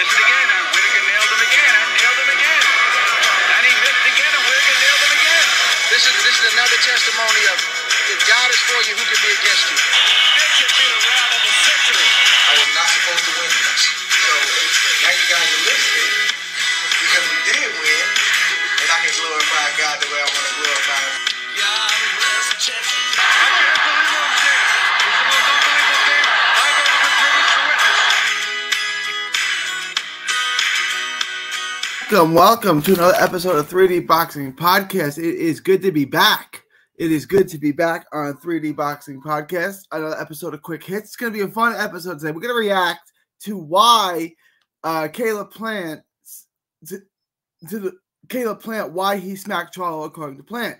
Missed again, and Whitaker nailed him again, and nailed him again. And he missed again, and Whitaker nailed him again. This is this is another testimony of if God is for you, who can be against you? This could be the round Welcome, welcome to another episode of 3D Boxing Podcast. It is good to be back. It is good to be back on 3D Boxing Podcast. Another episode of Quick Hits. It's going to be a fun episode today. We're going to react to why uh, Caleb Plant to, to the Caleb Plant why he smacked Charlo according to Plant.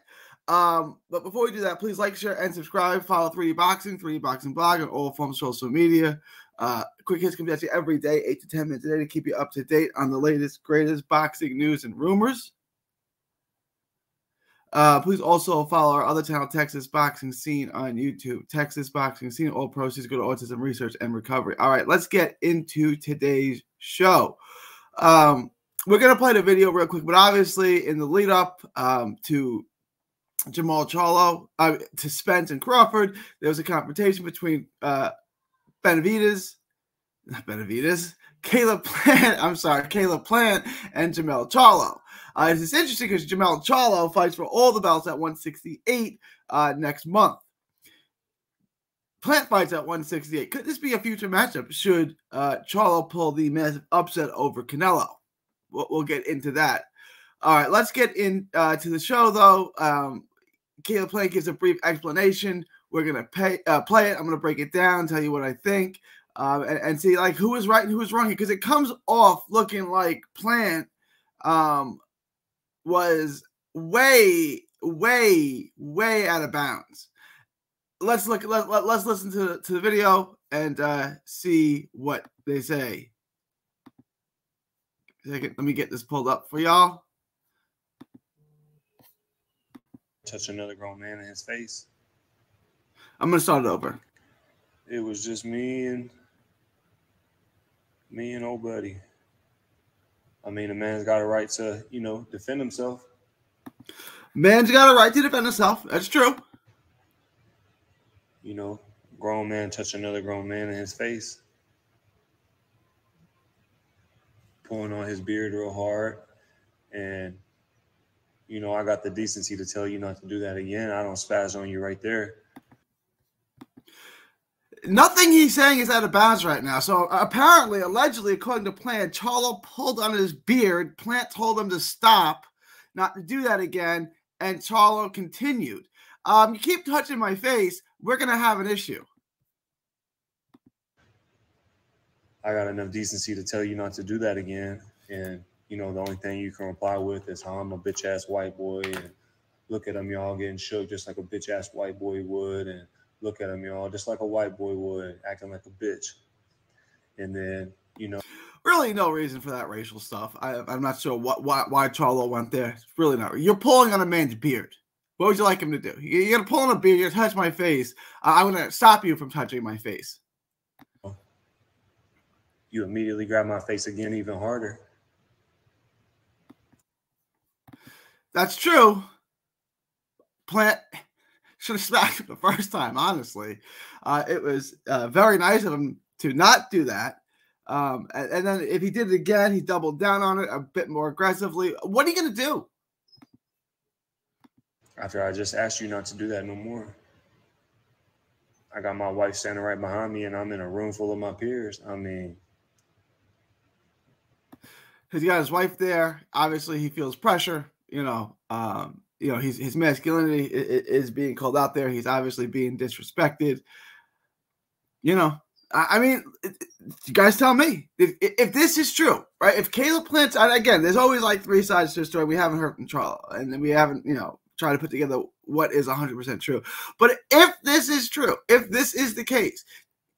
Um, but before we do that, please like, share, and subscribe. Follow 3D Boxing, 3D Boxing Blog, and all forms of social media. Uh, quick hits can be you every day, eight to ten minutes a day, to keep you up to date on the latest, greatest boxing news and rumors. Uh, please also follow our other channel, Texas Boxing Scene, on YouTube. Texas Boxing Scene. All proceeds go to autism research and recovery. All right, let's get into today's show. Um, we're gonna play the video real quick, but obviously, in the lead up um, to Jermell Charlo, uh, to Spence and Crawford, there was a confrontation between uh, Benavides, not Benavides, Caleb Plant, I'm sorry, Caleb Plant and Jermell Charlo. Uh, it's interesting because Jermell Charlo fights for all the belts at 168 uh, next month. Plant fights at 168. Could this be a future matchup should uh, Charlo pull the massive upset over Canelo? We'll, we'll get into that. All right, let's get in uh, to the show though. Um, Caleb Plant gives a brief explanation. We're gonna pay, uh, play it. I'm gonna break it down, tell you what I think, um, and, and see like who is right and who is wrong here because it comes off looking like Plant um, was way, way, way out of bounds. Let's look. Let, let, let's listen to to the video and uh, see what they say. Second, let me get this pulled up for y'all. touch another grown man in his face. I'm gonna start it over. It was just me and me and old buddy. I mean, a man's got a right to, you know, defend himself. Man's got a right to defend himself. That's true. You know, grown man touch another grown man in his face, pulling on his beard real hard, and you know, I got the decency to tell you not to do that again. I don't spaz on you right there. Nothing he's saying is out of bounds right now. So apparently, allegedly, according to Plant, Charlo pulled on his beard. Plant told him to stop, not to do that again, and Charlo continued. Um, you keep touching my face, we're gonna have an issue. I got enough decency to tell you not to do that again. And you know, the only thing you can reply with is how I'm a bitch ass white boy and look at them y'all getting shook just like a bitch ass white boy would and look at them y'all just like a white boy would acting like a bitch. And then, you know, Really, no reason for that racial stuff. I, I'm not sure what why, why Charlo went there. It's really not. You're pulling on a man's beard. What would you like him to do? You- You're gonna pull on a beard. You're gonna touch my face. I'm gonna stop you from touching my face. you immediately grab my face again even harder. That's true. Plant should have smacked him the first time, honestly. Uh, it was uh, very nice of him to not do that. Um, and, and then if he did it again, he doubled down on it a bit more aggressively. What are you going to do? After I just asked you not to do that no more. I got my wife standing right behind me and I'm in a room full of my peers. I mean, He's got his wife there. Obviously, he feels pressure. You know, um, you know, his his masculinity is being called out there. He's obviously being disrespected. You know, I, mean, you guys tell me if, if this is true, right? If Caleb Plant's again, there's always like three sides to the story. We haven't heard from Charlo, and we haven't, you know, tried to put together what is 100 percent true. But if this is true, if this is the case,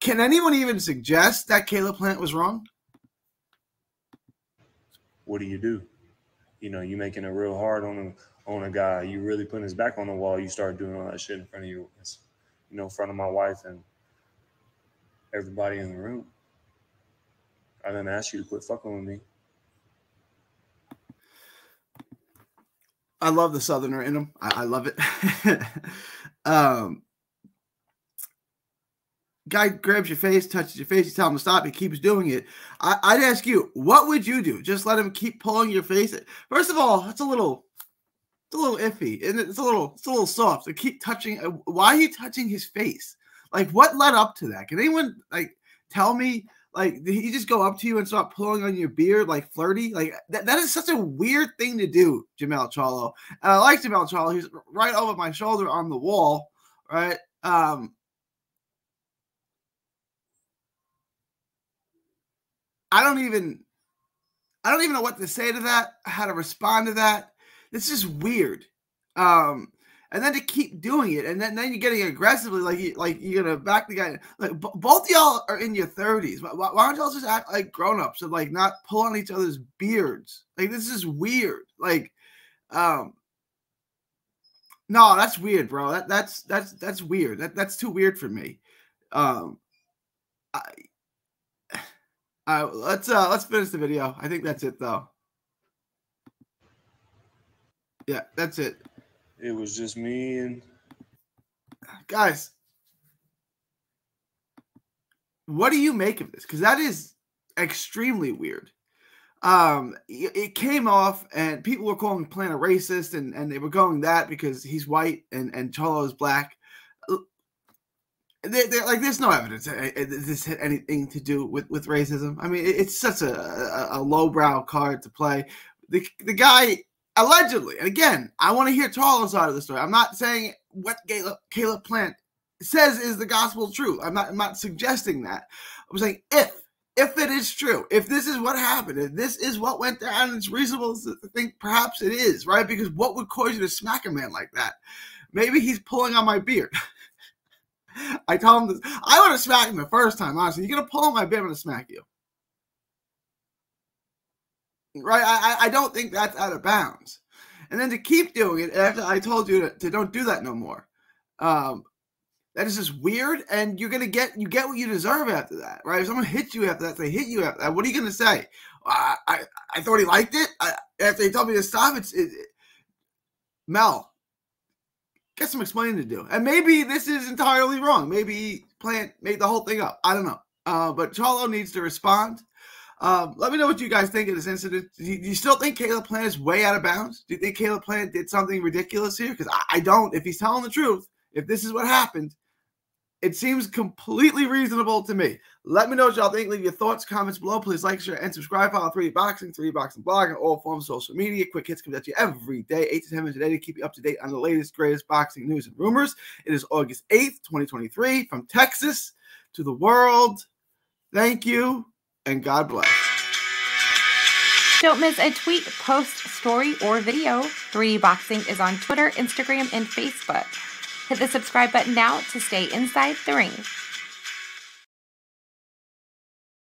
can anyone even suggest that Caleb Plant was wrong? what do you do? You know, you making it real hard on a on a guy. You really putting his back on the wall. You start doing all that shit in front of you, you know, in front of my wife and everybody in the room. I didn't ask you to quit fucking with me. I love the Southerner in him. I, I love it. um, guy grabs your face, touches your face, you tell him to stop. He keeps doing it. I, I'd ask you, what would you do? Just let him keep pulling your face. First of all, it's a little, it's a little iffy, and it's a little, it's a little soft. To keep touching. uh, Why are you touching his face? Like, what led up to that? Can anyone like tell me? Like, did he just go up to you and start pulling on your beard, like flirty? Like that, that is such a weird thing to do, Jermell Charlo. And I like Jermell Charlo. He's right over my shoulder on the wall, right? Um, I don't even I don't even know what to say to that, how to respond to that. It's just weird. Um, and then to keep doing it, and then, then you're getting aggressively, like you, like you're gonna back the guy. Like b- both y'all are in your thirties. Why, why don't y'all just act like grown ups and like not pull on each other's beards? Like this is weird. Like, um, no, that's weird, bro. That that's that's that's weird. That that's too weird for me. Um, I all right, let's uh let's finish the video. I think that's it though. Yeah, that's it. It was just me and Guys, what do you make of this? Because that is extremely weird. Um, it came off, and people were calling Plant a racist, and, and they were going that because he's white and and Charlo is black. They, they're like, there's no evidence that uh, this had anything to do with with racism. I mean, it's such a a, a lowbrow card to play. The the guy allegedly, and again, I want to hear Charlo's side of the story. I'm not saying what Caleb, Caleb Plant says is the gospel truth. I'm not I'm not suggesting that. I'm saying if if it is true, if this is what happened, if this is what went down, it's reasonable to think perhaps it is, right? Because what would cause you to smack a man like that? Maybe he's pulling on my beard. I told him this. I would have smacked him the first time, honestly. You're gonna pull on my beard, I'm gonna smack you. Right? I, I I don't think that's out of bounds. And then to keep doing it after I told you to, to don't do that no more. Um, that is just weird, and you're gonna get you get what you deserve after that, right? If someone hits you after that, they hit you after that. What are you gonna say? Uh, I I thought he liked it. I, after he told me to stop, it's it, it- Mel. Got some explaining to do, and maybe this is entirely wrong. Maybe Plant made the whole thing up. I don't know. Uh, but Charlo needs to respond. Um, let me know what you guys think of this incident. Do you, do you still think Caleb Plant is way out of bounds? Do you think Caleb Plant did something ridiculous here? Because I, I don't. If he's telling the truth, if this is what happened, it seems completely reasonable to me. Let me know what y'all think. Leave your thoughts, comments below. Please like, share, and subscribe. Follow 3D Boxing, 3D Boxing Blog, and all forms of social media. Quick hits come at you every day, 8 to 10 minutes a day to keep you up to date on the latest, greatest boxing news and rumors. It is August 8th, 2023, from Texas to the world. Thank you, and God bless. Don't miss a tweet, post, story, or video. 3D Boxing is on Twitter, Instagram, and Facebook. Hit the subscribe button now to stay inside the ring.